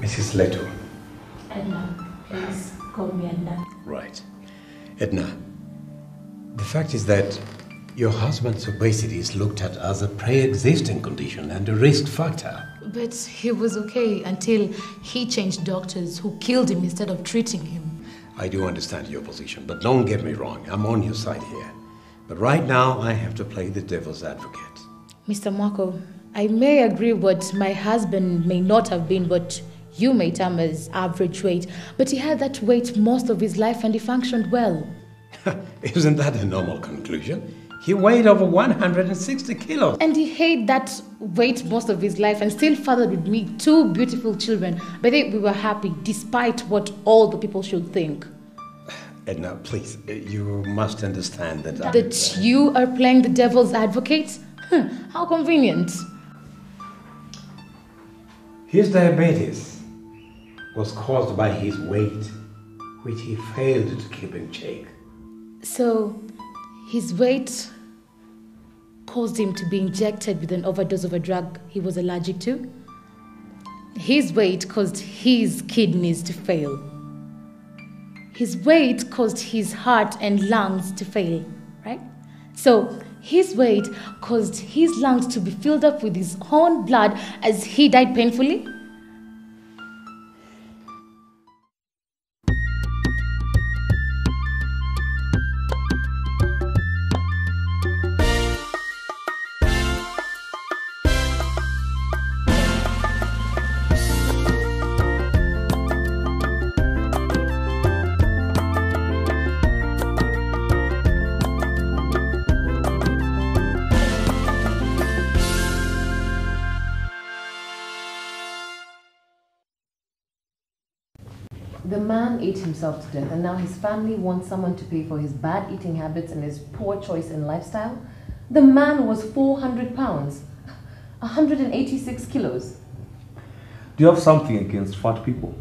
Mrs. Leto. Edna, please call me Edna. Right. Edna, the fact is that your husband's obesity is looked at as a pre-existing condition and a risk factor. But he was okay until he changed doctors who killed him instead of treating him. I do understand your position, but don't get me wrong, I'm on your side here. But right now, I have to play the devil's advocate. Mr. Mwako, I may agree what my husband may not have been, but you may term as average weight. But he had that weight most of his life and he functioned well. Isn't that a normal conclusion? He weighed over 160 kilos. And he had that weight most of his life and still fathered with me two beautiful children. But we were happy despite what all the people should think. Edna, please, uh, you must understand that. I- That you are playing the devil's advocate? Huh, how convenient. His diabetes was caused by his weight, which he failed to keep in check. So, his weight caused him to be injected with an overdose of a drug he was allergic to. His weight caused his kidneys to fail. His weight caused his heart and lungs to fail, right? So, his weight caused his lungs to be filled up with his own blood as he died painfully. Himself to death, and now his family wants someone to pay for his bad eating habits and his poor choice in lifestyle. The man was 400 pounds, 186 kilos. Do you have something against fat people?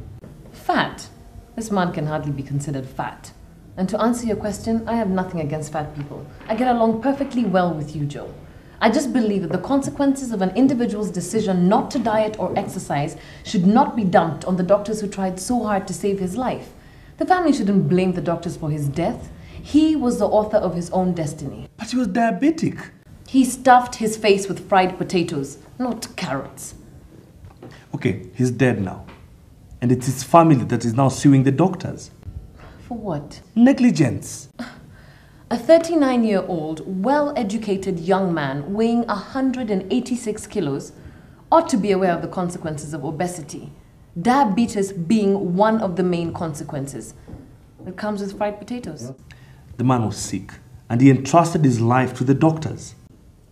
Fat? This man can hardly be considered fat. And to answer your question, I have nothing against fat people. I get along perfectly well with you, Joe. I just believe that the consequences of an individual's decision not to diet or exercise should not be dumped on the doctors who tried so hard to save his life. The family shouldn't blame the doctors for his death. He was the author of his own destiny. But he was diabetic. He stuffed his face with fried potatoes, not carrots. Okay, he's dead now. And it's his family that is now suing the doctors. For what? Negligence. A 39 year old, well educated young man weighing 186 kilos ought to be aware of the consequences of obesity. Diabetes being one of the main consequences. It comes with fried potatoes. The man was sick, and he entrusted his life to the doctors.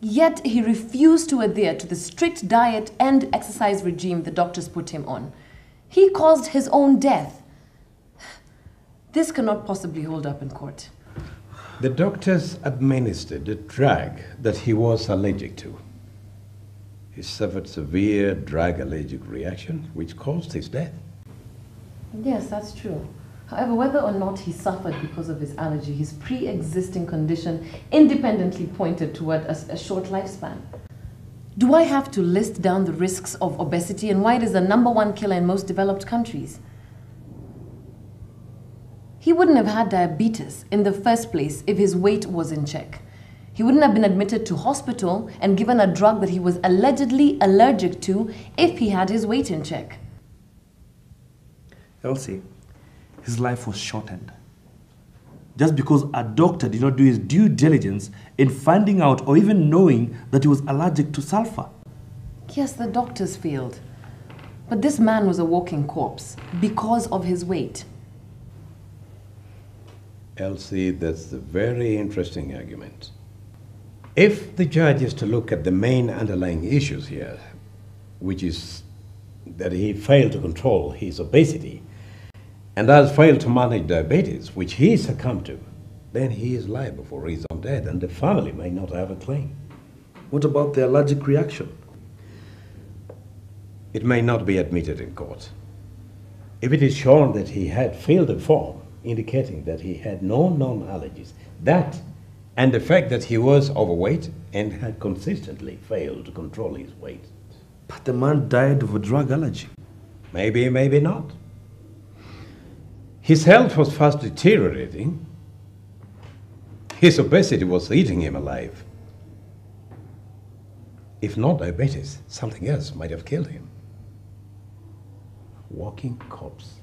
Yet he refused to adhere to the strict diet and exercise regime the doctors put him on. He caused his own death. This cannot possibly hold up in court. The doctors administered a drug that he was allergic to. He suffered severe drug allergic reaction, which caused his death. Yes, that's true. However, whether or not he suffered because of his allergy, his pre existing condition independently pointed toward a, a short lifespan. Do I have to list down the risks of obesity and why it is the number one killer in most developed countries? He wouldn't have had diabetes in the first place if his weight was in check. He wouldn't have been admitted to hospital and given a drug that he was allegedly allergic to if he had his weight in check. Elsie, his life was shortened. Just because a doctor did not do his due diligence in finding out or even knowing that he was allergic to sulfur. Yes, the doctors failed. But this man was a walking corpse because of his weight. Elsie, that's a very interesting argument. If the judge is to look at the main underlying issues here, which is that he failed to control his obesity and has failed to manage diabetes, which he succumbed to, then he is liable for his own death and the family may not have a claim. What about the allergic reaction? It may not be admitted in court. If it is shown that he had failed a form indicating that he had no known allergies, that and the fact that he was overweight and had consistently failed to control his weight. But the man died of a drug allergy. Maybe, maybe not. His health was fast deteriorating. His obesity was eating him alive. If not diabetes, something else might have killed him. Walking corpse.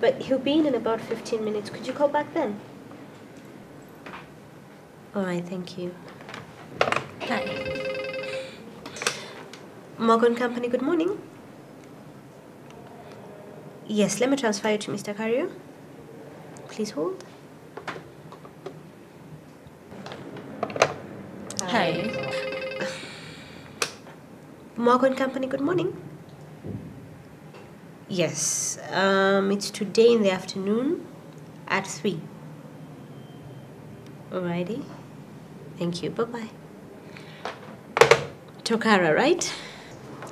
But he'll be in in about 15 minutes. Could you call back then? Alright, thank you. Hi. Morgan Company, good morning. Yes, let me transfer you to Mr. Cario. Please hold. Hi. Morgan Company, good morning. Yes, um, it's today in the afternoon at 3. Alrighty. Thank you. Bye bye. Tokara, right?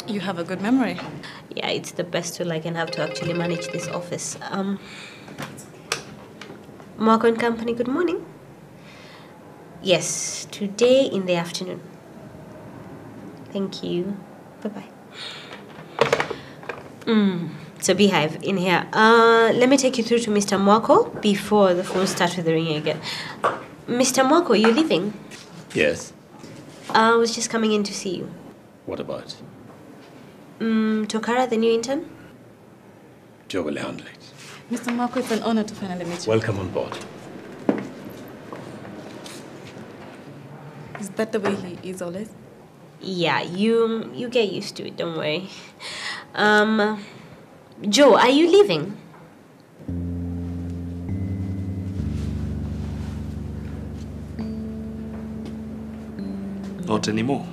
You have a good memory. Yeah, it's the best tool I can have to actually manage this office. Um, and Company, good morning. Yes, today in the afternoon. Thank you. Bye bye. Mm, so beehive in here. Uh, let me take you through to Mr. Mwako before the phone starts with the ringing again. Mr. Mwako, you leaving? Yes. I was just coming in to see you. What about? Mm, Tokara, the new intern? Joe will handle it. Mr. Mwako, it's an honor to finally meet you. Welcome on board. Is that the way he is always? Yeah, you you get used to it. Don't worry. Um, Joe, are you leaving? Not anymore.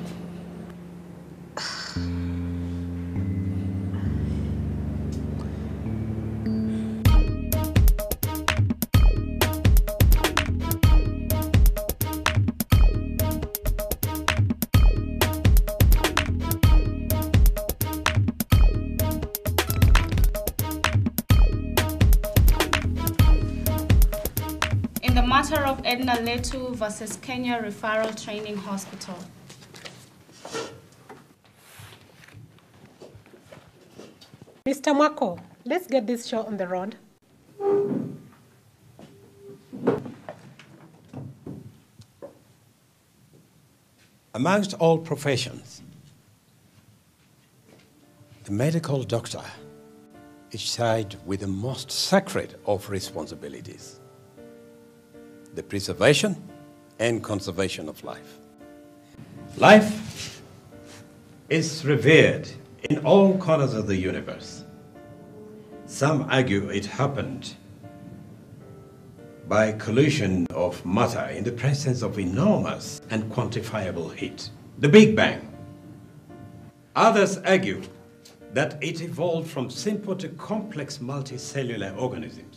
Matter of Edna Letu versus Kenya Referral Training Hospital. Mr. Mwako, let's get this show on the road. Amongst all professions, the medical doctor is charged with the most sacred of responsibilities the preservation and conservation of life. Life is revered in all corners of the universe. Some argue it happened by collision of matter in the presence of enormous and quantifiable heat, the Big Bang. Others argue that it evolved from simple to complex multicellular organisms.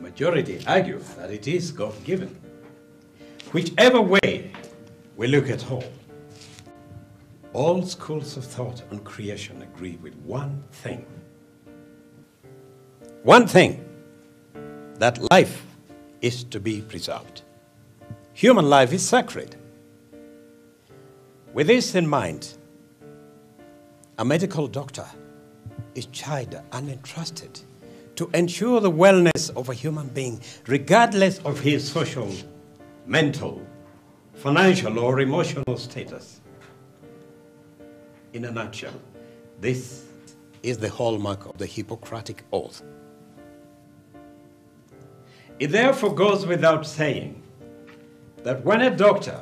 Majority argue that it is God given. Whichever way we look at all, all schools of thought on creation agree with one thing. One thing that life is to be preserved. Human life is sacred. With this in mind, a medical doctor is charged and entrusted to ensure the wellness of a human being, regardless of his social, mental, financial, or emotional status. In a nutshell, this is the hallmark of the Hippocratic Oath. It therefore goes without saying that when a doctor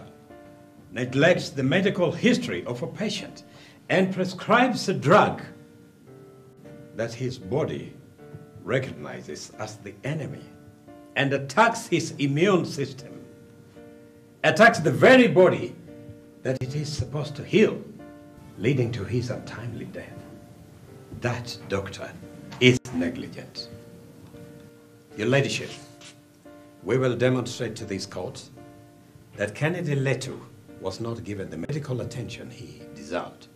neglects the medical history of a patient and prescribes a drug that his body recognizes as the enemy and attacks his immune system, attacks the very body that it is supposed to heal, leading to his untimely death. That doctor is negligent. Your Ladyship, we will demonstrate to these courts that Kennedy Letu was not given the medical attention he deserved.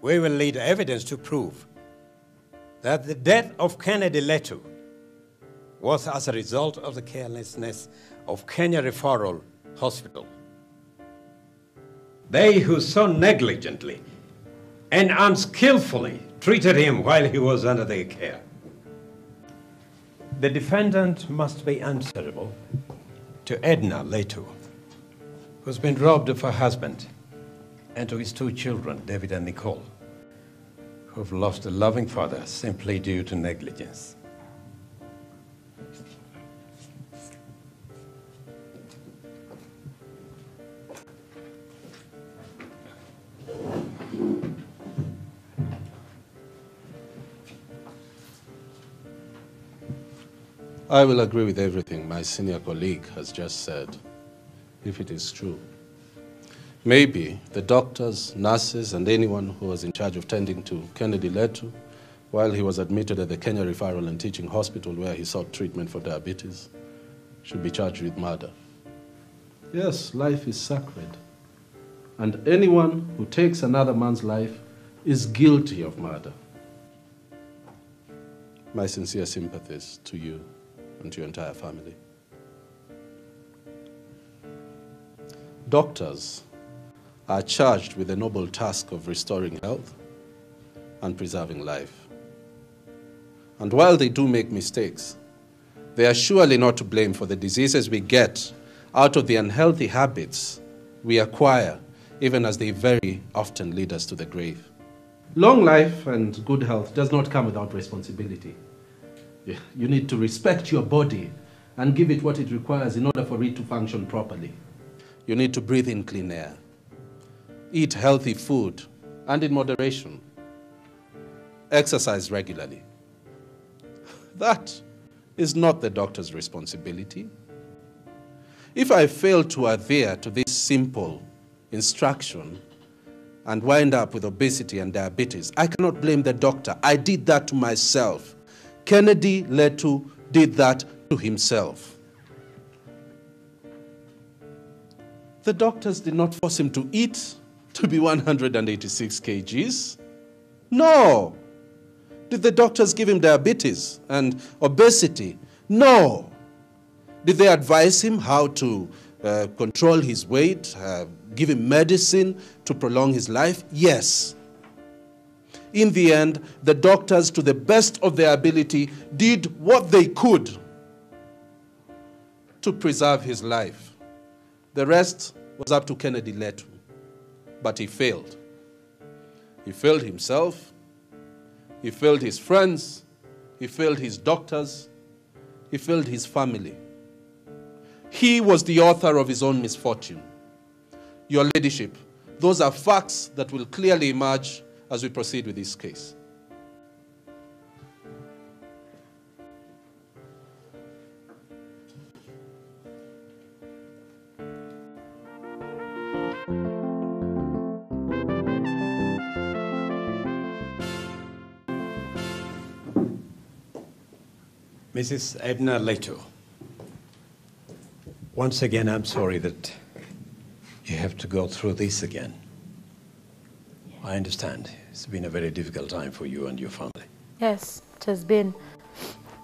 We will lead evidence to prove that the death of Kennedy Letu was as a result of the carelessness of Kenya Referral Hospital. They who so negligently and unskillfully treated him while he was under their care. The defendant must be answerable to Edna Letu, who's been robbed of her husband, and to his two children, David and Nicole, who've lost a loving father simply due to negligence. I will agree with everything my senior colleague has just said, if it is true. Maybe the doctors, nurses, and anyone who was in charge of tending to Kennedy Letu while he was admitted at the Kenya Referral and Teaching Hospital where he sought treatment for diabetes should be charged with murder. Yes, life is sacred. And anyone who takes another man's life is guilty of murder. My sincere sympathies to you and to your entire family. Doctors are charged with the noble task of restoring health and preserving life. And while they do make mistakes, they are surely not to blame for the diseases we get out of the unhealthy habits we acquire, even as they very often lead us to the grave. Long life and good health does not come without responsibility. You- need to respect your body and give it what it requires in order for it to function properly. You need to breathe in clean air, eat healthy food and in moderation, exercise regularly. That is not the doctor's responsibility. If I fail to adhere to this simple instruction and wind up with obesity and diabetes, I cannot blame the doctor. I did that to myself. Kennedy Letu did that to himself. The doctors did not force him to eat to be 186 kgs. No. Did the doctors give him diabetes and obesity? No. Did they advise him how to uh, control his weight, uh, give him medicine to prolong his life? Yes. In the end, the doctors, to the best of their ability, did what they could to preserve his life. The rest was up to Kennedy Letu. But he failed. He failed himself, he failed his friends, he failed his doctors, he failed his family. He was the author of his own misfortune. Your Ladyship, those are facts that will clearly emerge as we proceed with this case. Mrs. Edna Leto, once again, I'm sorry that you have to go through this again. I understand. It's been a very difficult time for you and your family. Yes, it has been.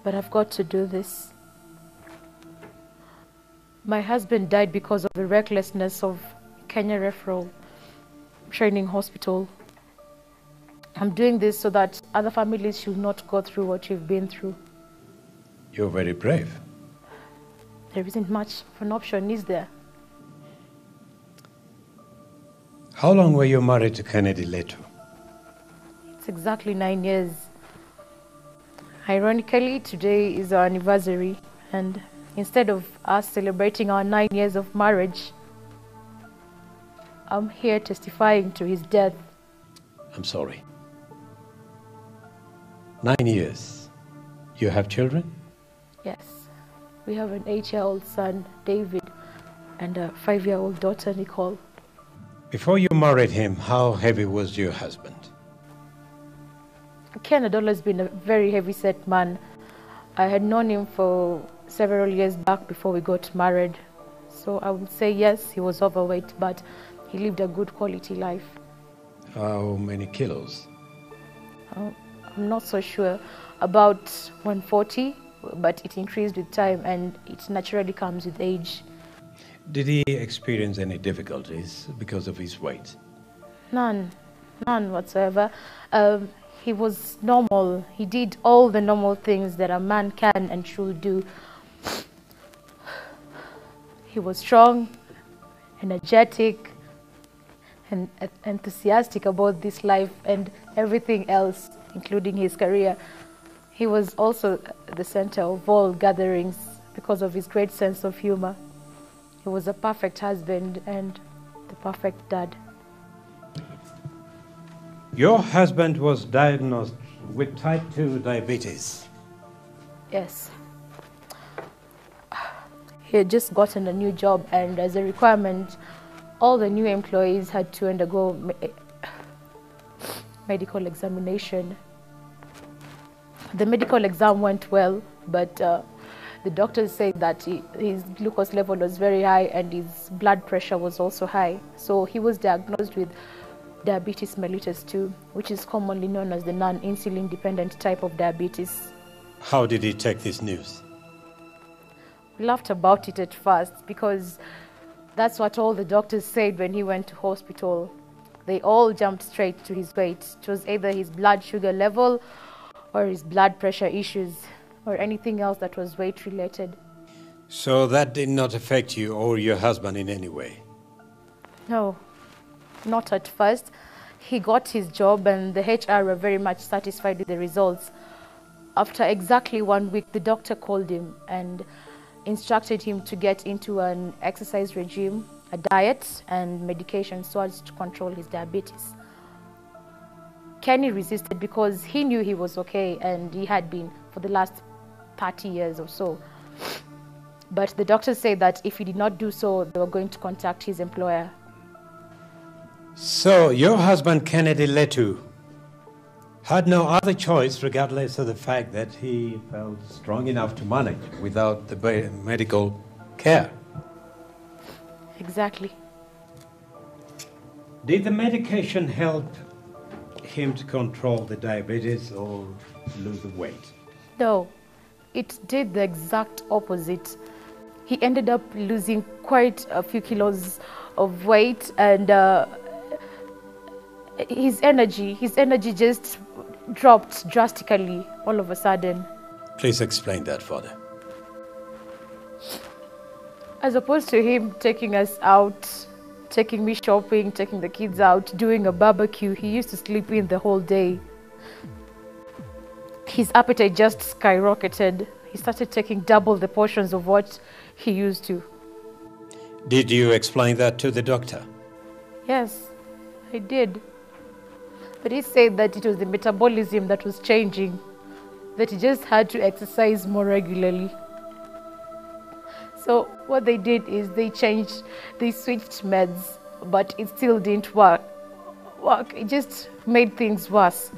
But I've got to do this. My husband died because of the recklessness of Kenya Referral Training Hospital. I'm doing this so that other families should not go through what you've been through. You're very brave. There isn't much of an option, is there? How long were you married to Kennedy Leto? It's exactly nine years. Ironically, today is our anniversary, and instead of us celebrating our nine years of marriage, I'm here testifying to his death. I'm sorry. Nine years. You have children? Yes. We have an eight year old son, David, and a five year old daughter, Nicole. Before you married him, how heavy was your husband? Ken had always been a very heavy set man. I had known him for several years back before we got married. So I would say yes, he was overweight, but he lived a good quality life. How many kilos? Uh, I'm not so sure. About 140, but it increased with time and it naturally comes with age. Did he experience any difficulties because of his weight? None, none whatsoever. Um, he was normal. He did all the normal things that a man can and should do. He was strong, energetic, and enthusiastic about this life and everything else, including his career. He was also the center of all gatherings because of his great sense of humor. He was a perfect husband and the perfect dad. Your husband was diagnosed with type 2 diabetes. Yes. He had just gotten a new job, and as a requirement, all the new employees had to undergo me medical examination. The medical exam went well, but uh, the doctors said that he, his glucose level was very high and his blood pressure was also high. So he was diagnosed with diabetes mellitus 2, which is commonly known as the non-insulin dependent type of diabetes. How did he take this news? We laughed about it at first because that's what all the doctors said when he went to hospital. They all jumped straight to his weight. It was either his blood sugar level or his blood pressure issues or anything else that was weight related. So that did not affect you or your husband in any way? No, not at first. He got his job and the HR were very much satisfied with the results. After exactly one week, the doctor called him and instructed him to get into an exercise regime, a diet, and medication so as to control his diabetes. Kenny resisted because he knew he was okay and he had been for the last 30 years or so. But the doctors said that if he did not do so, they were going to contact his employer so, your husband, Kennedy Letu, had no other choice, regardless of the fact that he felt strong enough to manage without the medical care. Exactly. Did the medication help him to control the diabetes or lose the weight? No, it did the exact opposite. He ended up losing quite a few kilos of weight and uh, his energy, his energy just dropped drastically all of a sudden. Please explain that Father. As opposed to him taking us out, taking me shopping, taking the kids out, doing a barbecue, he used to sleep in the whole day. His appetite just skyrocketed. He started taking double the portions of what he used to. Did you explain that to the doctor? Yes, I did. But he said that it was the metabolism that was changing, that he just had to exercise more regularly. So what they did is they changed, they switched meds, but it still didn't work. Work. It just made things worse.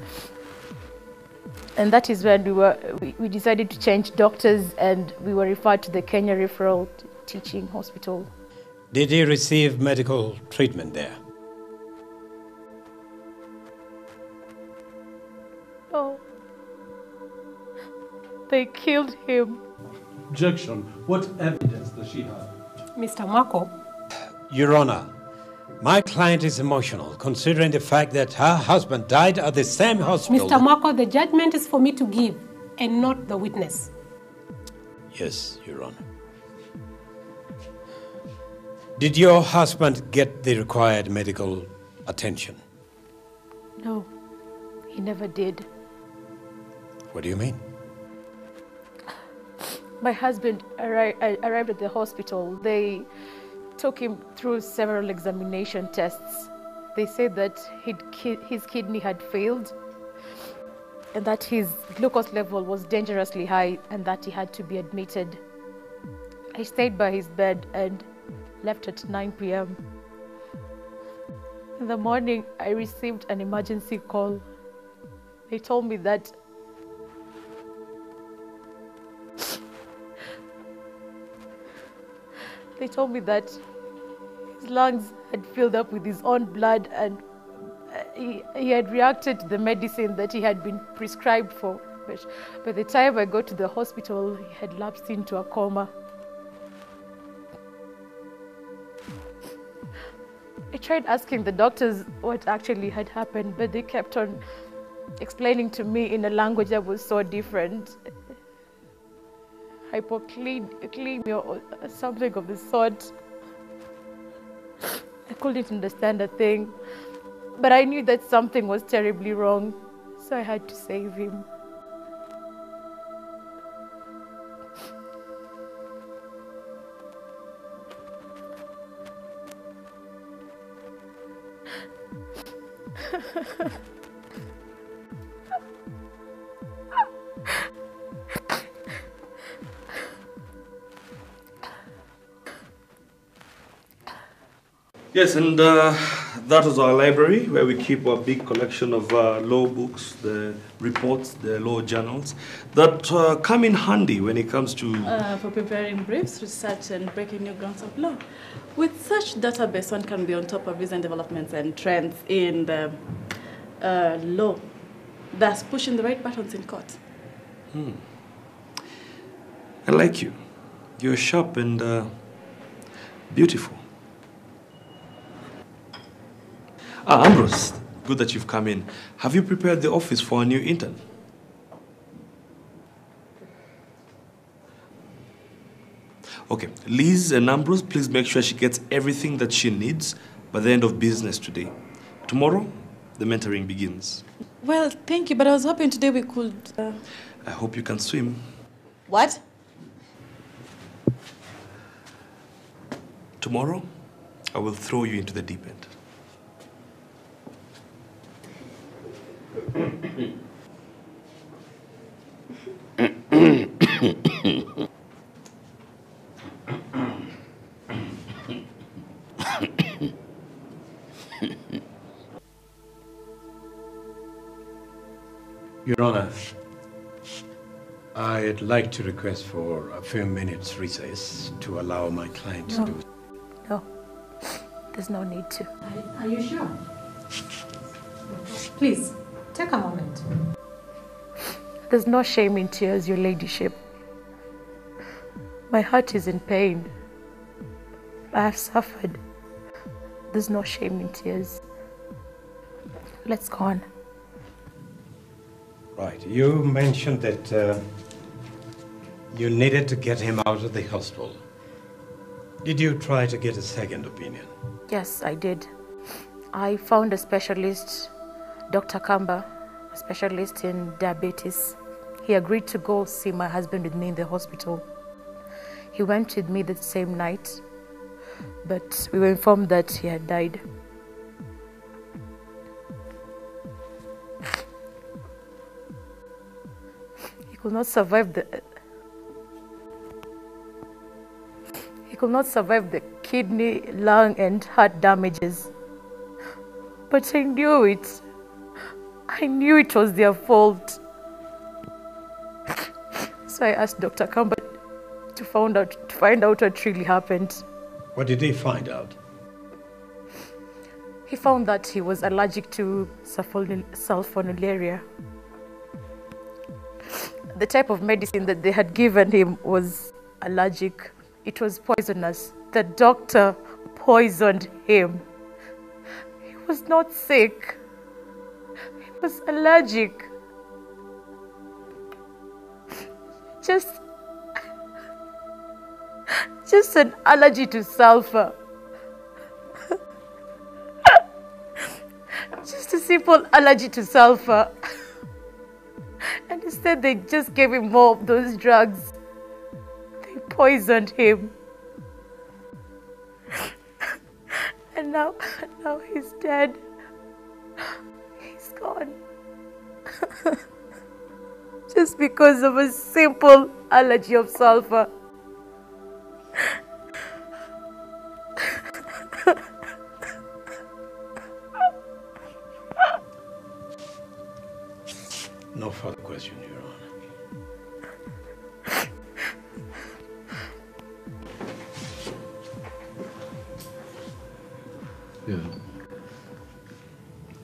And that is when we were we, we decided to change doctors and we were referred to the Kenya Referral Teaching Hospital. Did he receive medical treatment there? Oh. They killed him. Objection. What evidence does she have? Mr. Mwako. Your Honor, my client is emotional considering the fact that her husband died at the same hospital. Mr. Mwako, the judgment is for me to give and not the witness. Yes, Your Honor. Did your husband get the required medical attention? No, he never did. What do you mean? My husband arri- uh, arrived at the hospital. They took him through several examination tests. They said that ki- his kidney had failed. and that his glucose level was dangerously high and that he had to be admitted. I stayed by his bed and left at 9 p.m. In the morning, I received an emergency call. They told me that they told me that his lungs had filled up with his own blood and uh, he, he had reacted to the medicine that he had been prescribed for. But by the time I got to the hospital, he had lapsed into a coma. I tried asking the doctors what actually had happened, but they kept on explaining to me in a language that was so different. Hypoclemia or something of the sort. I couldn't understand a thing, but I knew that something was terribly wrong, so I had to save him. Yes, and uh, that is our library where we keep a big collection of uh, law books, the reports, the law journals that uh, come in handy when it comes to. Uh, for preparing briefs, research, and breaking new grounds of law. With such database, one can be on top of recent developments and trends in the uh, law, thus pushing the right buttons in court. Hmm. I like you. You're sharp and uh, beautiful. Ah, Ambrose, good that you've come in. Have you prepared the office for a new intern? Okay, Liz and Ambrose, please make sure she gets everything that she needs by the end of business today. Tomorrow, the mentoring begins. Well, thank you, but I was hoping today we could. Uh... I hope you can swim. What? Tomorrow, I will throw you into the deep end. Like to request for a few minutes recess to allow my client No. to do No, there's no need to. Are you sure? Please, take a moment. There's no shame in tears, Your Ladyship. My heart is in pain. I have suffered. There's no shame in tears. Let's go on. Right. You mentioned that uh, you needed to get him out of the hospital. Did you try to get a second opinion? Yes, I did. I found a specialist, Dr. Kamba, a specialist in diabetes. He agreed to go see my husband with me in the hospital. He went with me the same night, but we were informed that he had died. He could not survive the He could not survive the kidney, lung, and heart damages. But I knew it. I knew it was their fault. So I asked Dr. Kamba to find out to find out what really happened. What did he find out? He found that he was allergic to sulfonylurea. The type of medicine that they had given him was allergic. It was poisonous. The doctor poisoned him. He was not sick. He was allergic. Just just an allergy to sulfur. just a simple allergy to sulfur. And instead, they just gave him more of those drugs. Poisoned him. And now, now he's dead. He's gone. just because of a simple allergy of sulfur. No further question, Your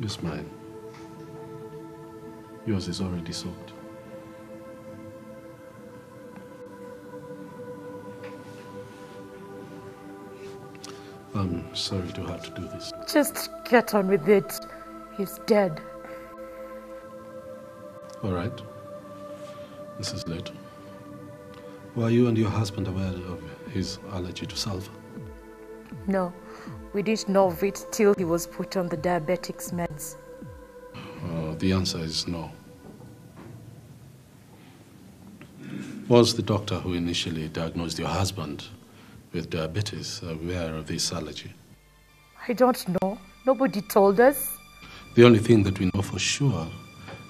It's mine. Yours is already soaked. I'm sorry to have to do this. Just get on with it. He's dead. All right. Mrs. Leto. Were you and your husband aware of his allergy to sulfur? No, we didn't know of it till he was put on the diabetics meds. Uh, the answer is no. Was the doctor who initially diagnosed your husband with diabetes aware of this allergy? I don't know. Nobody told us. The only thing that we know for sure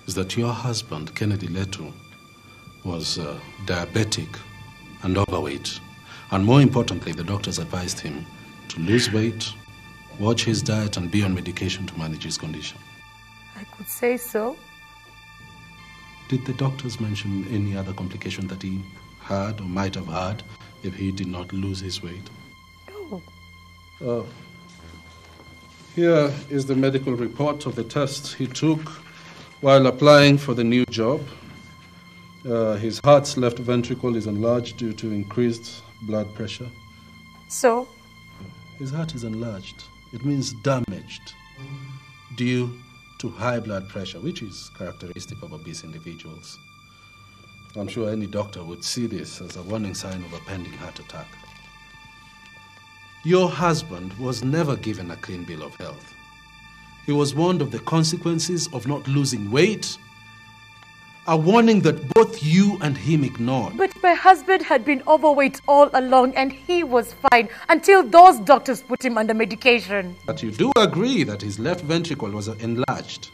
is that your husband, Kennedy Leto, was uh, diabetic and overweight. And more importantly, the doctors advised him to lose weight, watch his diet, and be on medication to manage his condition. I could say so. Did the doctors mention any other complication that he had or might have had if he did not lose his weight? No. Uh, here is the medical report of the tests he took while applying for the new job. Uh, his heart's left ventricle is enlarged due to increased blood pressure. So? His heart is enlarged. It means damaged due to high blood pressure, which is characteristic of obese individuals. I'm sure any doctor would see this as a warning sign of a pending heart attack. Your husband was never given a clean bill of health. He was warned of the consequences of not losing weight, a warning that both you and him ignored. But my husband had been overweight all along and he was fine until those doctors put him under medication. But you do agree that his left ventricle was enlarged.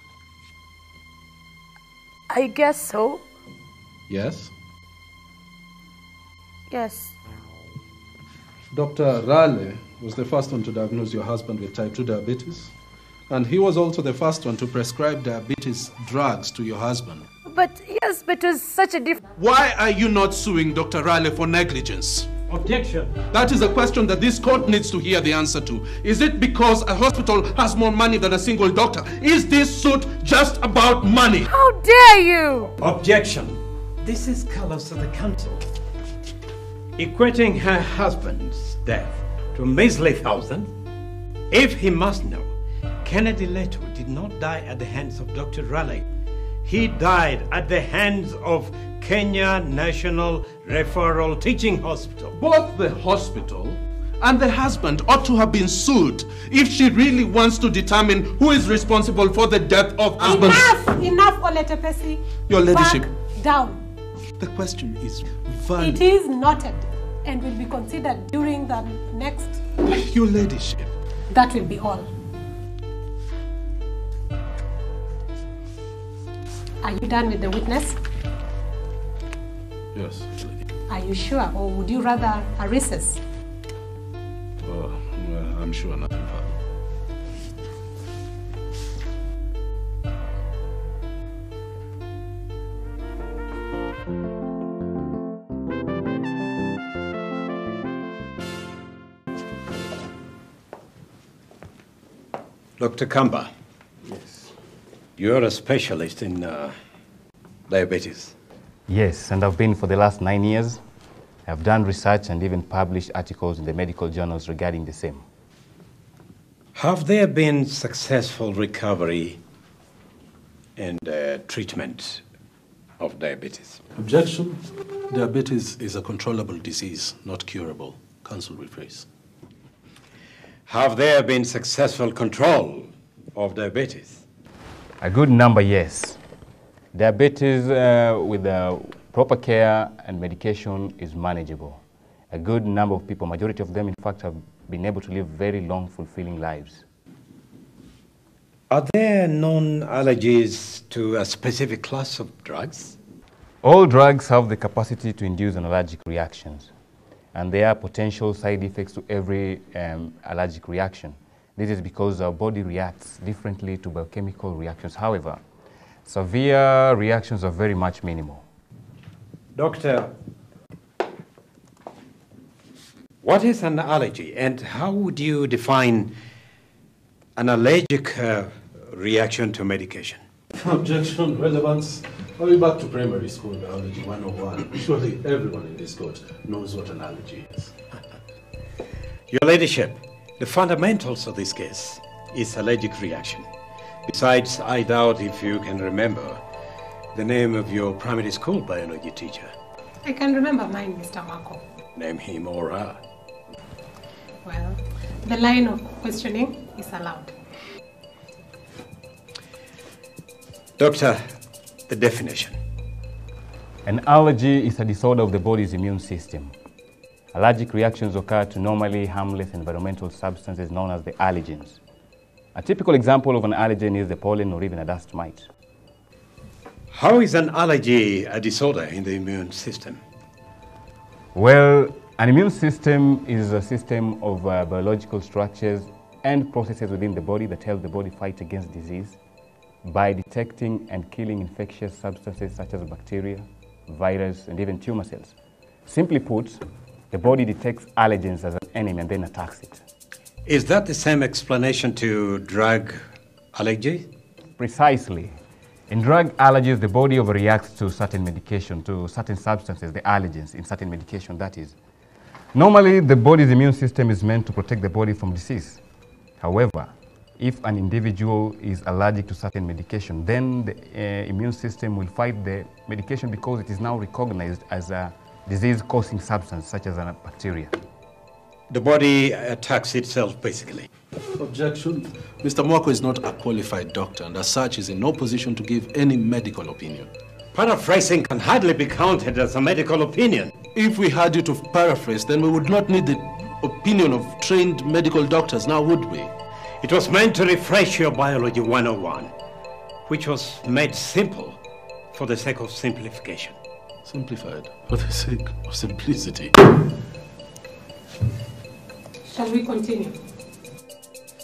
I guess so. Yes? Yes. Dr. Raleigh was the first one to diagnose your husband with type 2 diabetes, and he was also the first one to prescribe diabetes drugs to your husband. But yes, but it was such a different. Why are you not suing Dr. Riley for negligence? Objection. That is a question that this court needs to hear the answer to. Is it because a hospital has more money than a single doctor? Is this suit just about money? How dare you! Objection. This is colors of the council. Equating her husband's death to a measly thousand. If he must know, Kennedy Leto did not die at the hands of Dr. Raleigh. He died at the hands of Kenya National Referral Teaching Hospital. Both the hospital and the husband ought to have been sued if she really wants to determine who is responsible for the death of husband. Enough! Enough, Oletepesi. Your ladyship. Back down. The question is valid. It is noted and will be considered during the next. Your ladyship. That will be all. Are you done with the witness? Yes. Are you sure, or would you rather a recess? Oh, well, I'm sure nothing further. Dr. Kamba. Yes. You're a specialist in uh, diabetes. Yes, and I've been for the last nine years. I've done research and even published articles in the medical journals regarding the same. Have there been successful recovery and uh, treatment of diabetes? Objection. Diabetes is a controllable disease, not curable. Counsel rephrase. Have there been successful control of diabetes? A good number, yes. Diabetes uh, with uh, proper care and medication is manageable. A good number of people, majority of them in fact, have been able to live very long, fulfilling lives. Are there known allergies to a specific class of drugs? All drugs have the capacity to induce an allergic reactions, and there are potential side effects to every um, allergic reaction. This is because our body reacts differently to biochemical reactions. However, severe reactions are very much minimal. Doctor, what is an allergy and how would you define an allergic uh, reaction to medication? Objection, relevance. Are we back to primary school biology 101? Surely everyone in this court knows what an allergy is. Your Ladyship, the fundamentals of this case is allergic reaction. Besides, I doubt if you can remember the name of your primary school biology teacher. I can remember mine, Mr. Mwako. Name him or her. Well, the line of questioning is allowed. Doctor, the definition. An allergy is a disorder of the body's immune system. Allergic reactions occur to normally harmless environmental substances known as the allergens. A typical example of an allergen is the pollen or even a dust mite. How is an allergy a disorder in the immune system? Well, an immune system is a system of uh, biological structures and processes within the body that help the body fight against disease by detecting and killing infectious substances such as bacteria, virus, and even tumor cells. Simply put, the body detects allergens as an enemy and then attacks it. Is that the same explanation to drug allergy? Precisely. In drug allergies, the body overreacts to certain medication, to certain substances, the allergens in certain medication, that is. Normally, the body's immune system is meant to protect the body from disease. However, if an individual is allergic to certain medication, then the uh, immune system will fight the medication because it is now recognized as a disease-causing substance, such as a bacteria. The body attacks itself, basically. Objection. Mr. Mwako is not a qualified doctor and as such is in no position to give any medical opinion. Paraphrasing can hardly be counted as a medical opinion. If we had you to paraphrase, then we would not need the opinion of trained medical doctors, now would we? It was meant to refresh your Biology 101, which was made simple for the sake of simplification. Simplified for the sake of simplicity. Shall we continue?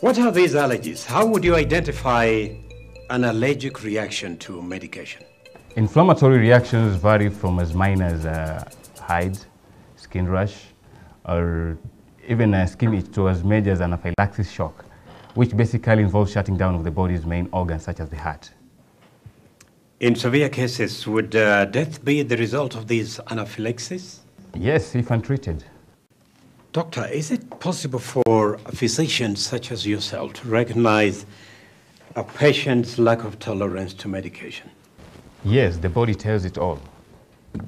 What are these allergies? How would you identify an allergic reaction to medication? Inflammatory reactions vary from as minor as uh, a hives, skin rash, or even uh, a skin itch to as major as anaphylaxis shock, which basically involves shutting down of the body's main organs, such as the heart. In severe cases, would uh, death be the result of these anaphylaxis? Yes, if untreated. Doctor, is it possible for a physician such as yourself to recognize a patient's lack of tolerance to medication? Yes, the body tells it all.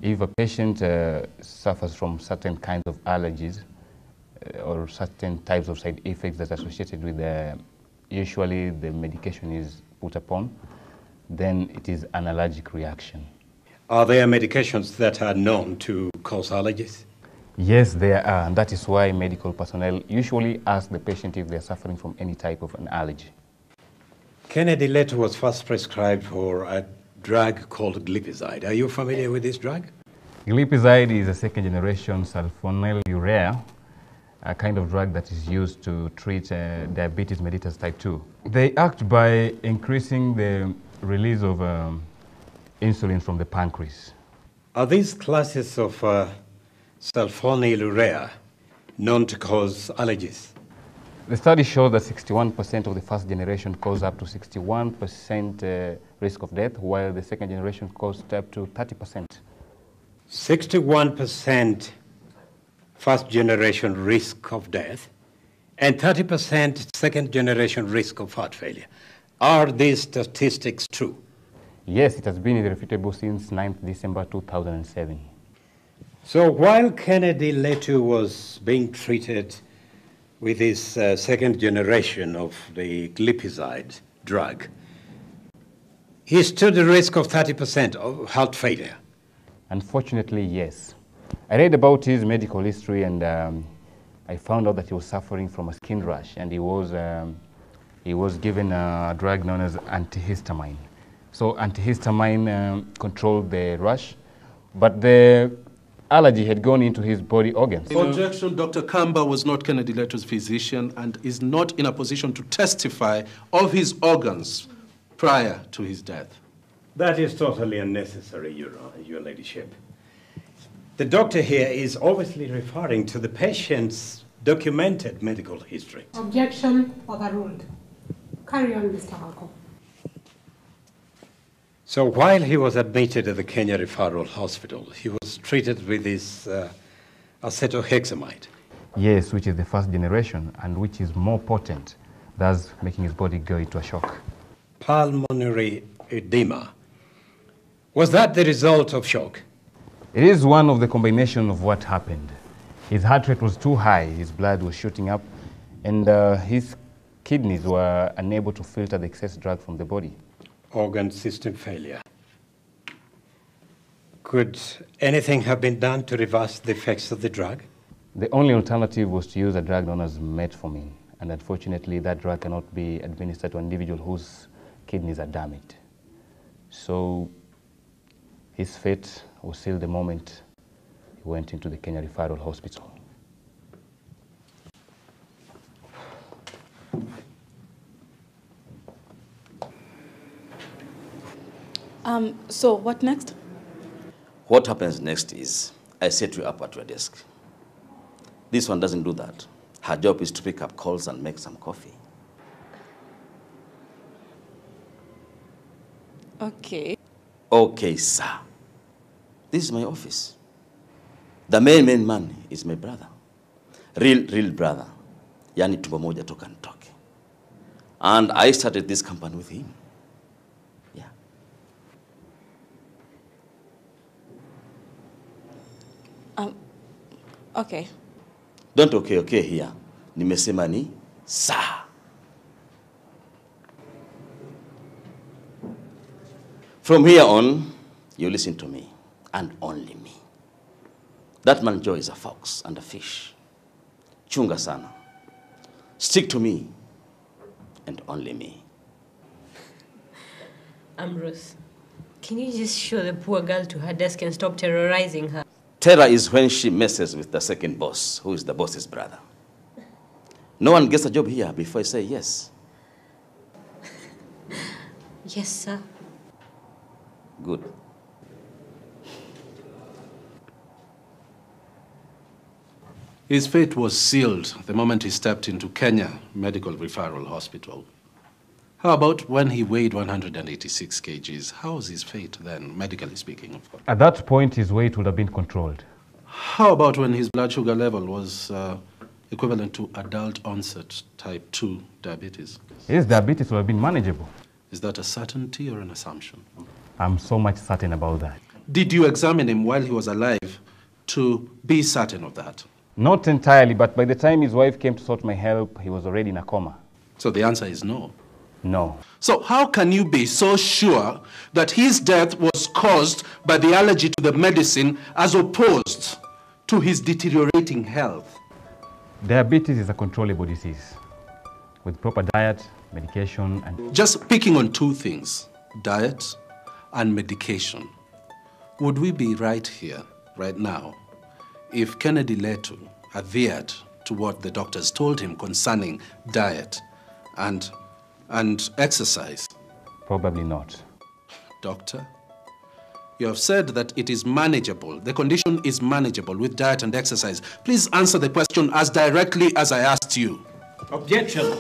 If a patient uh, suffers from certain kinds of allergies uh, or certain types of side effects that are associated with the, usually the medication is put upon, then it is an allergic reaction. Are there medications that are known to cause allergies? Yes, there are, and that is why medical personnel usually ask the patient if they are suffering from any type of an allergy. Kennedy Leto was first prescribed for a drug called glipizide. Are you familiar with this drug? Glipizide is a second generation sulfonylurea, a kind of drug that is used to treat uh, diabetes mellitus type 2. They act by increasing the release of um, insulin from the pancreas. Are these classes of uh, sulfonylurea known to cause allergies? The study shows that 61% of the first generation caused up to 61% uh, risk of death, while the second generation caused up to 30%. 61% first generation risk of death and 30% second generation risk of heart failure. Are these statistics true? Yes, it has been irrefutable since 9th December 2007. So while Kennedy Leto was being treated with his uh, second generation of the glipizide drug, he stood the risk of 30% of heart failure. Unfortunately, yes. I read about his medical history and um, I found out that he was suffering from a skin rash and he was, um, he was given a drug known as antihistamine. So antihistamine um, controlled the rash, but the allergy had gone into his body organs. Objection, Dr. Kamba was not Kennedy Leto's physician and is not in a position to testify of his organs prior to his death. That is totally unnecessary, Your, Your Ladyship. The doctor here is obviously referring to the patient's documented medical history. Objection overruled. Carry on, Mr. Mwako. So while he was admitted at the Kenya Referral Hospital, he was treated with this uh, acetohexamide. Yes, which is the first generation and which is more potent, thus making his body go into a shock. Pulmonary edema. Was that the result of shock? It is one of the combination of what happened. His heart rate was too high, his blood was shooting up, and uh, his kidneys were unable to filter the excess drug from the body. Organ system failure. Could anything have been done to reverse the effects of the drug? The only alternative was to use a drug known as metformin, and unfortunately, that drug cannot be administered to an individual whose kidneys are damaged. So, his fate was sealed the moment he went into the Kenya Referral Hospital. Um, so what next? What happens next is I set you up at your desk. This one doesn't do that. Her job is to pick up calls and make some coffee. Okay. Okay, sir. This is my office. The main main man is my brother. Real, real brother. Yani tumbo moja toka nitoke. And I started this company with him. Yeah. Um, okay. Don't okay okay here. Nimesema ni saa. From here on, you listen to me and only me. That man Joe is a fox and a fish. Chunga sana. Stick to me and only me. Ambrose, can you just show the poor girl to her desk and stop terrorizing her? Terror is when she messes with the second boss, who is the boss's brother. No one gets a job here before I say yes. Yes, sir. Good. His fate was sealed the moment he stepped into Kenya Medical Referral Hospital. How about when he weighed 186 kgs? How was his fate then, medically speaking, of course? At that point, his weight would have been controlled. How about when his blood sugar level was uh, equivalent to adult onset type 2 diabetes? His diabetes would have been manageable. Is that a certainty or an assumption? I'm so much certain about that. Did you examine him while he was alive to be certain of that? Not entirely, but by the time his wife came to sort my help, he was already in a coma. So the answer is no. No. So how can you be so sure that his death was caused by the allergy to the medicine as opposed to his deteriorating health? Diabetes is a controllable disease with proper diet, medication, and. Just picking on two things diet and medication. Would we be right here, right now, if Kennedy Leto adhered to what the doctors told him concerning diet and, and exercise? Probably not. Doctor, you have said that it is manageable. The condition is manageable with diet and exercise. Please answer the question as directly as I asked you. Objection.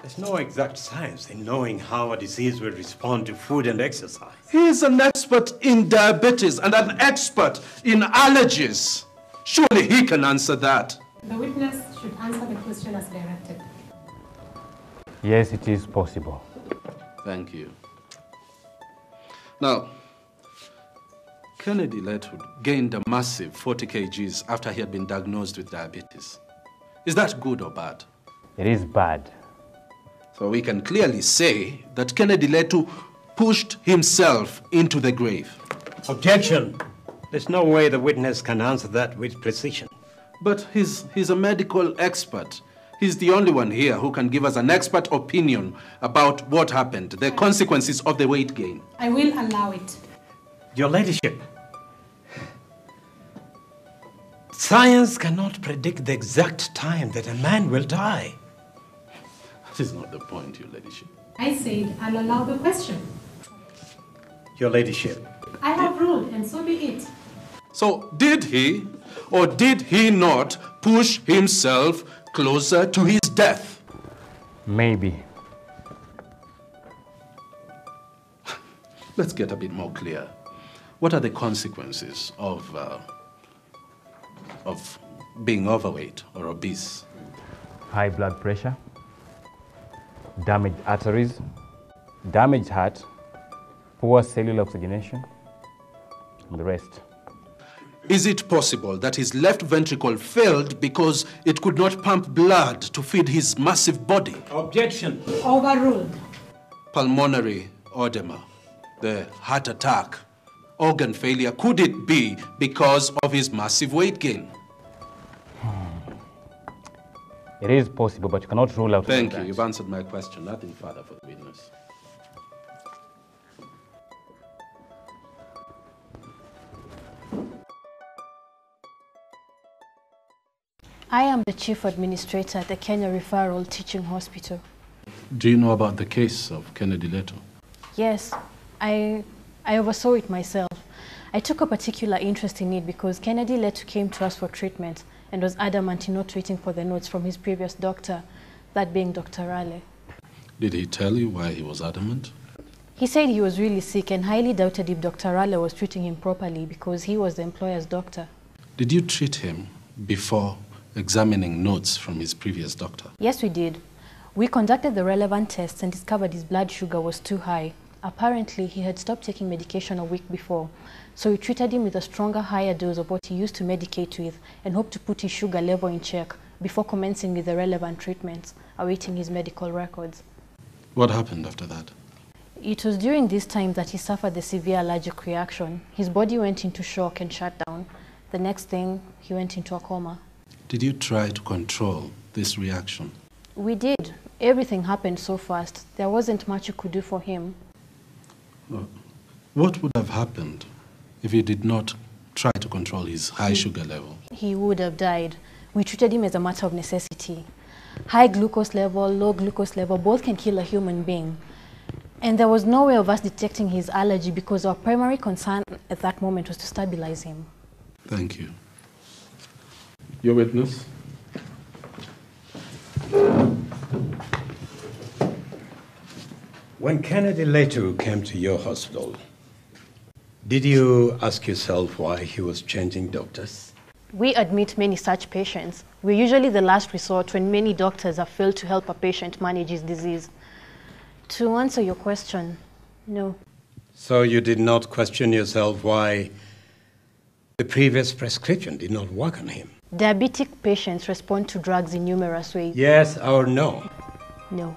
There's no exact science in knowing how a disease will respond to food and exercise. He is an expert in diabetes and an expert in allergies. Surely he can answer that. The witness should answer the question as directed. Yes, it is possible. Thank you. Now, Kennedy Letwood gained a massive 40 kgs after he had been diagnosed with diabetes. Is that good or bad? It is bad. So we can clearly say that Kennedy Letu pushed himself into the grave. Objection. There's no way the witness can answer that with precision. But he's, he's a medical expert. He's the only one here who can give us an expert opinion about what happened, the consequences of the weight gain. I will allow it. Your Ladyship, Science cannot predict the exact time that a man will die. That is not the point, Your Ladyship. I said I'll allow the question. Your Ladyship. I have ruled, and so be it. So, did he or did he not push himself closer to his death? Maybe. Let's get a bit more clear. What are the consequences of, uh, of being overweight or obese? High blood pressure, damaged arteries, damaged heart, poor cellular oxygenation, and the rest. Is it possible that his left ventricle failed because it could not pump blood to feed his massive body? Objection. Overruled. Pulmonary edema, the heart attack, organ failure, could it be because of his massive weight gain? Hmm. It is possible, but you cannot rule out. Thank you. that. You've answered my question. Nothing further for the witness. I am the chief administrator at the Kenya Referral Teaching Hospital. Do you know about the case of Kennedy Leto? Yes, I, I oversaw it myself. I took a particular interest in it because Kennedy Leto came to us for treatment and was adamant in not waiting for the notes from his previous doctor, that being Dr. Raleigh. Did he tell you why he was adamant? He said he was really sick and highly doubted if Dr. Raleigh was treating him properly because he was the employer's doctor. Did you treat him before examining notes from his previous doctor? Yes, we did. We conducted the relevant tests and discovered his blood sugar was too high. Apparently, he had stopped taking medication a week before, so we treated him with a stronger, higher dose of what he used to medicate with and hoped to put his sugar level in check before commencing with the relevant treatments, awaiting his medical records. What happened after that? It was during this time that he suffered the severe allergic reaction. His body went into shock and shut down. The next thing, he went into a coma. Did you try to control this reaction? We did. Everything happened so fast. There wasn't much you could do for him. What would have happened if you did not try to control his high sugar level? He would have died. We treated him as a matter of necessity. High glucose level, low glucose level, both can kill a human being. And there was no way of us detecting his allergy because our primary concern at that moment was to stabilize him. Thank you. Your witness? When Kennedy Leto came to your hospital, did you ask yourself why he was changing doctors? We admit many such patients. We're usually the last resort when many doctors have failed to help a patient manage his disease. To answer your question, no. So you did not question yourself why the previous prescription did not work on him? Diabetic patients respond to drugs in numerous ways. Yes or no? No.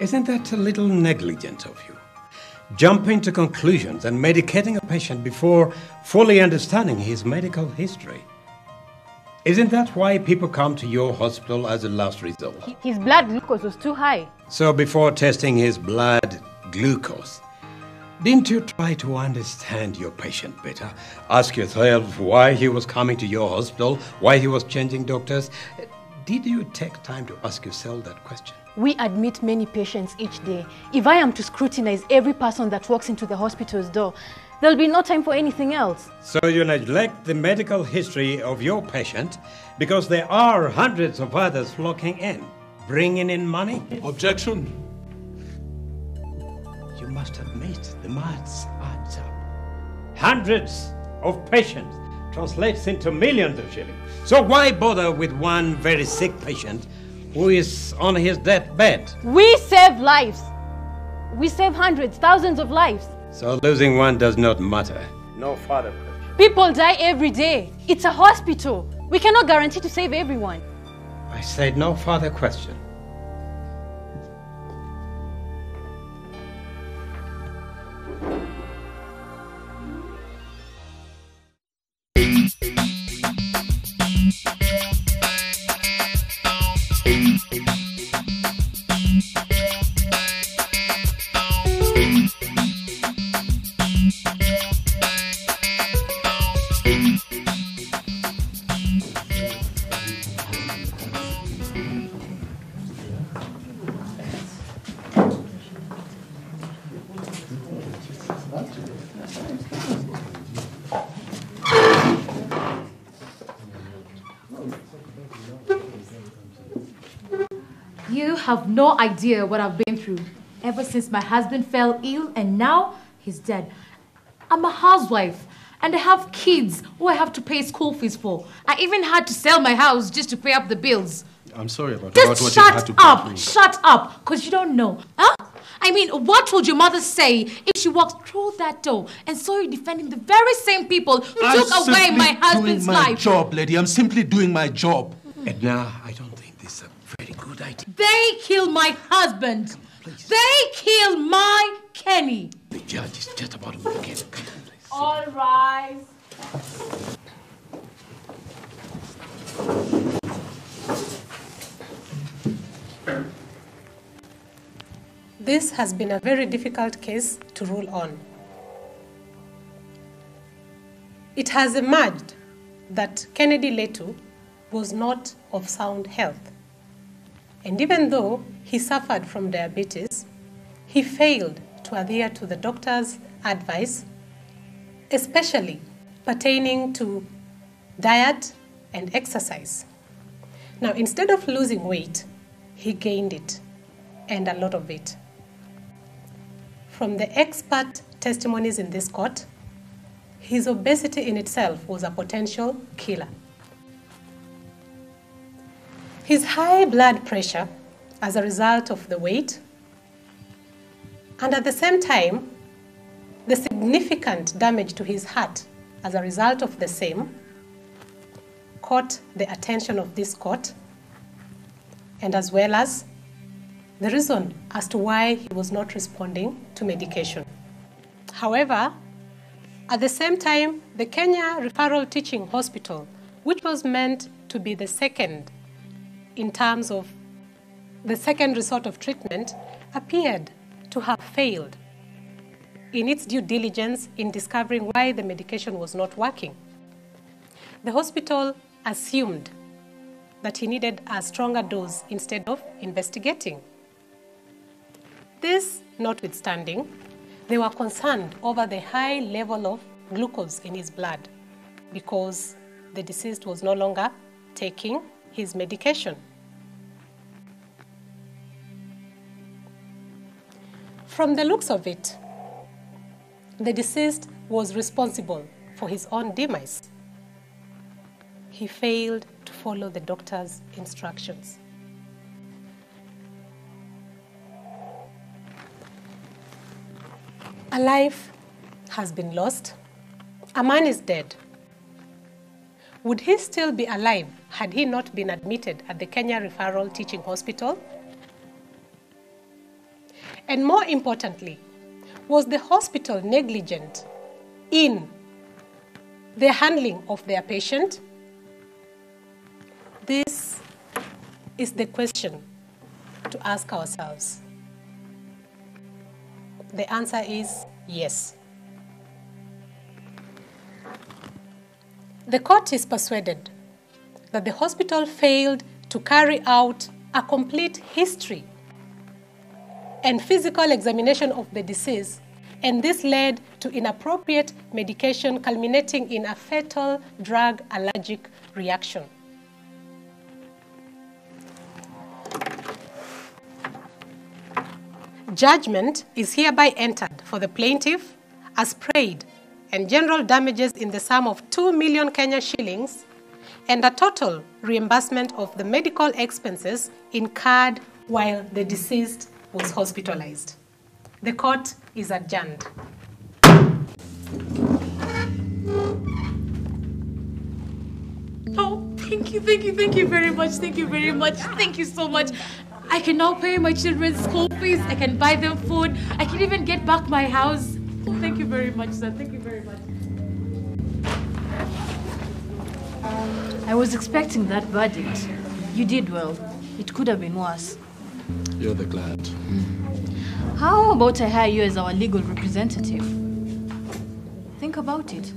Isn't that a little negligent of you? Jumping to conclusions and medicating a patient before fully understanding his medical history. Isn't that why people come to your hospital as a last resort? His blood glucose was too high. So before testing his blood glucose, didn't you try to understand your patient better? Ask yourself why he was coming to your hospital, why he was changing doctors. Did you take time to ask yourself that question? We admit many patients each day. If I am to scrutinize every person that walks into the hospital's door, there'll be no time for anything else. So you neglect the medical history of your patient because there are hundreds of others flocking in, bringing in money? Objection. You must admit the maths adds up. Hundreds of patients translates into millions of shillings. So why bother with one very sick patient who is on his deathbed? We save lives. We save hundreds, thousands of lives. So losing one does not matter. No further question. People die every day. It's a hospital. We cannot guarantee to save everyone. I said no further question. No idea what I've been through ever since my husband fell ill and now he's dead. I'm a housewife and I have kids who I have to pay school fees for. I even had to sell my house just to pay up the bills. I'm sorry about, about Just what you had shut to go up! through. Shut up! Because you don't know. Huh? I mean, what would your mother say if she walked through that door and saw you defending the very same people who I'm took away my husband's doing my life? job, lady. I'm simply doing my job. Edna, I don't think this is a very good idea. They killed my husband. They killed my Kenny. The judge is just about to walk in. Come on, please. All rise. This has been a very difficult case to rule on. It has emerged that Kennedy Letu was not of sound health. And even though he suffered from diabetes, he failed to adhere to the doctor's advice, especially pertaining to diet and exercise. Now, instead of losing weight, he gained it, and a lot of it. From the expert testimonies in this court, his obesity in itself was a potential killer. His high blood pressure as a result of the weight, and at the same time, the significant damage to his heart as a result of the same, caught the attention of this court, and as well as the reason as to why he was not responding to medication. However, at the same time, the Kenya Referral Teaching Hospital, which was meant to be the second in terms of the second resort of treatment, appeared to have failed in its due diligence in discovering why the medication was not working. The hospital assumed that he needed a stronger dose instead of investigating. This notwithstanding, they were concerned over the high level of glucose in his blood because the deceased was no longer taking his medication. From the looks of it, the deceased was responsible for his own demise. He failed to follow the doctor's instructions. A life has been lost. A man is dead. Would he still be alive had he not been admitted at the Kenya Referral Teaching Hospital? And more importantly, was the hospital negligent in the handling of their patient? This is the question to ask ourselves. The answer is yes. The court is persuaded that the hospital failed to carry out a complete history and physical examination of the disease, and this led to inappropriate medication culminating in a fatal drug allergic reaction. Judgment is hereby entered for the plaintiff as prayed and general damages in the sum of 2 million Kenya shillings and a total reimbursement of the medical expenses incurred while the deceased was hospitalized. The court is adjourned. Oh, thank you, thank you, thank you very much, thank you very much, thank you so much. I can now pay my children's school fees, I can buy them food, I can even get back my house. Thank you very much, sir, thank you I was expecting that verdict. You did well. It could have been worse. You're the glad. How about I hire you as our legal representative? Think about it.